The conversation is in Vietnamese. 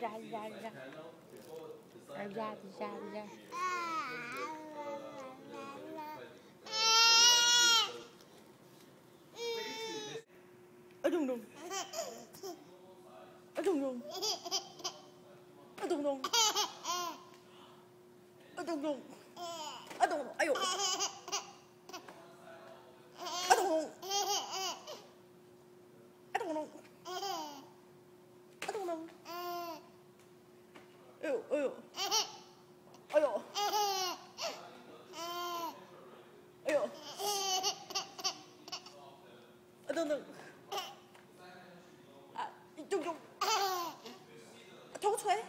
ra ra ra. Ra ra ra ra. Ở đùng đùng. Ở đùng đùng. Ở đùng đùng. Ở đùng đùng. 아유, 아유. 아유. 아유. 아, 너, 너. 아, 이쪽 좀. 아, 더 쳐해?